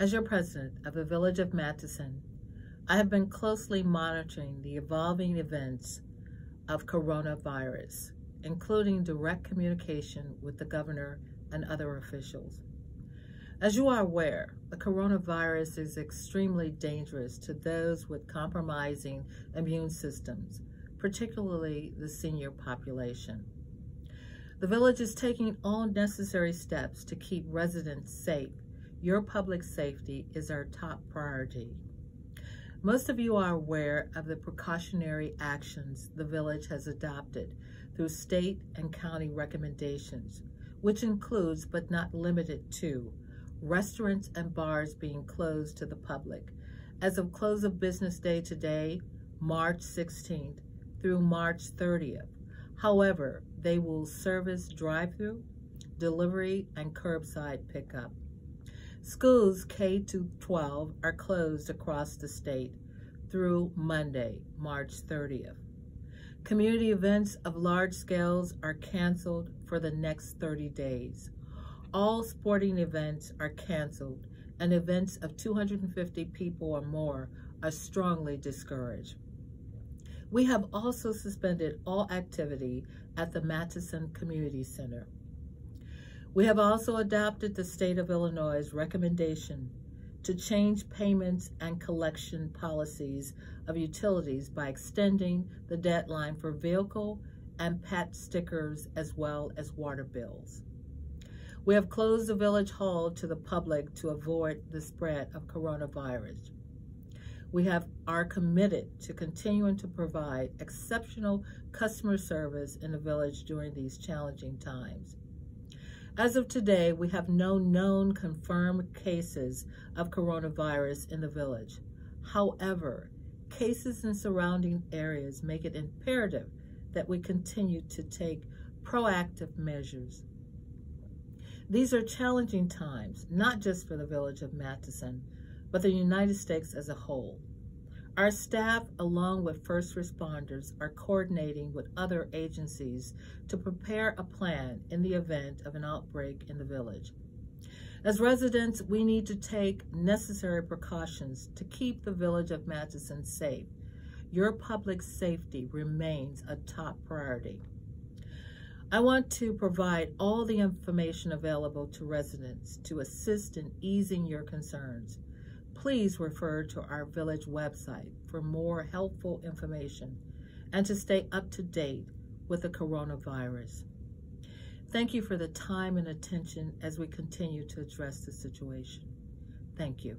As your president of the Village of Matteson, I have been closely monitoring the evolving events of coronavirus, including direct communication with the governor and other officials. As you are aware, the coronavirus is extremely dangerous to those with compromising immune systems, particularly the senior population. The village is taking all necessary steps to keep residents safe. Your public safety is our top priority. Most of you are aware of the precautionary actions the village has adopted through state and county recommendations, which includes but not limited to restaurants and bars being closed to the public. As of close of business day today, March 16th through March 30th, However, they will service drive-through, delivery, and curbside pickup. Schools K to 12 are closed across the state through Monday, March 30th. Community events of large scales are canceled for the next 30 days. All sporting events are canceled and events of 250 people or more are strongly discouraged. We have also suspended all activity at the Matteson Community Center. We have also adopted the state of Illinois' recommendation to change payments and collection policies of utilities by extending the deadline for vehicle and pet stickers as well as water bills. We have closed the village hall to the public to avoid the spread of coronavirus. We have are committed to continuing to provide exceptional customer service in the village during these challenging times. As of today, we have no known confirmed cases of coronavirus in the village. However, cases in surrounding areas make it imperative that we continue to take proactive measures. These are challenging times, not just for the village of Matteson, but the United States as a whole. Our staff, along with first responders, are coordinating with other agencies to prepare a plan in the event of an outbreak in the village. As residents, we need to take necessary precautions to keep the village of Matteson safe. Your public safety remains a top priority. I want to provide all the information available to residents to assist in easing your concerns please refer to our village website for more helpful information and to stay up to date with the coronavirus. Thank you for the time and attention as we continue to address the situation. Thank you.